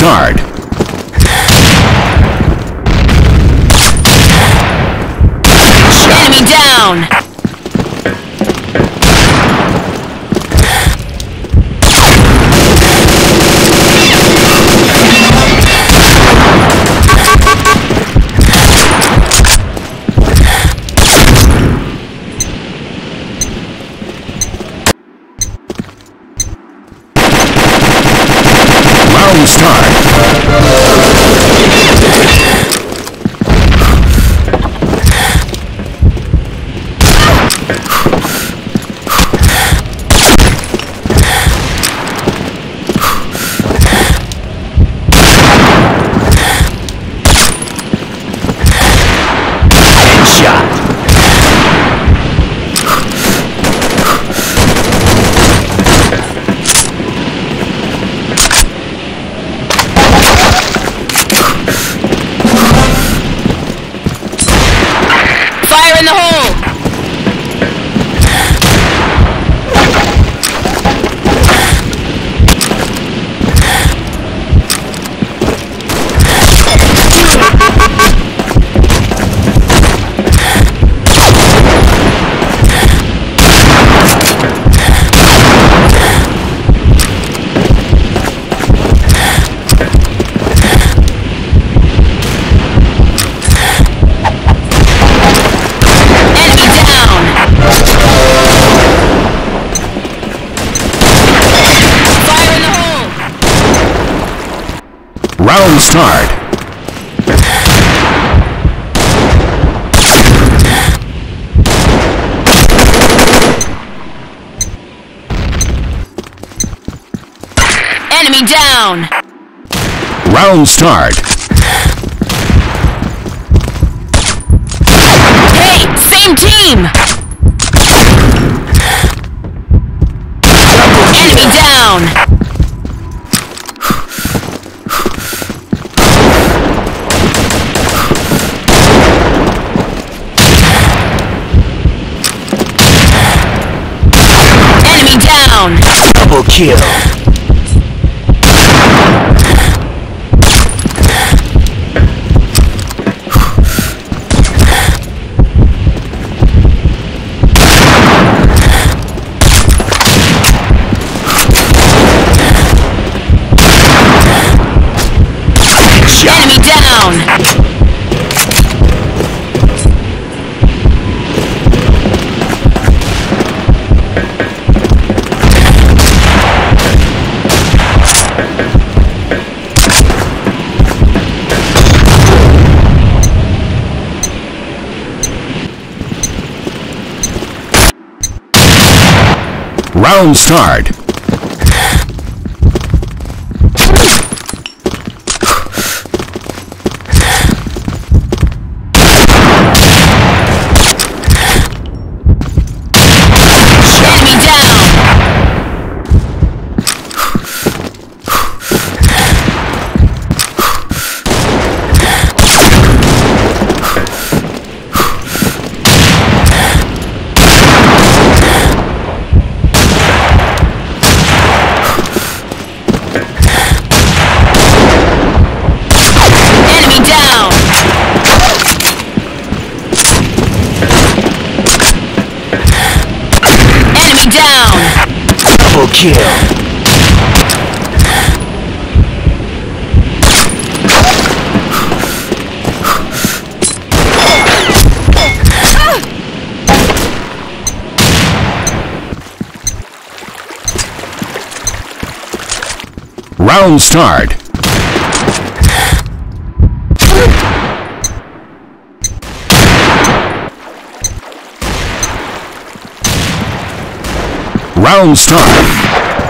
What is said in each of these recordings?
start. Enemy down! Start. Enemy down! Round start. Hey, same team! Enemy down! Enemy down! Double kill. Round start. Enemy down! Enemy down! Enemy down! Double kill. Round start. Round start.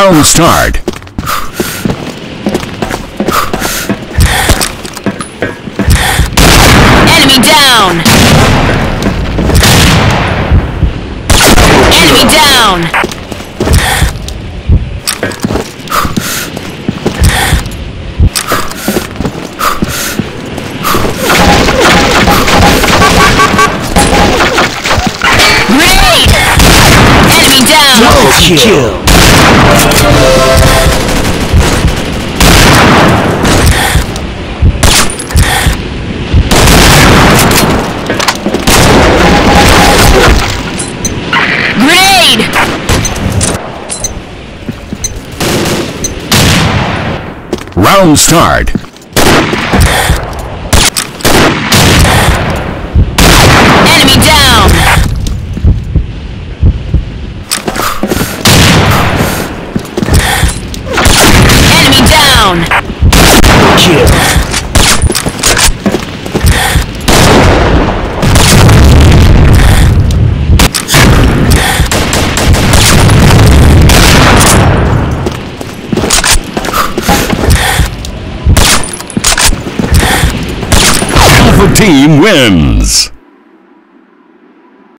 Round start. Enemy down. Enemy down. Grenade! Enemy down. kill. Round start. Team wins.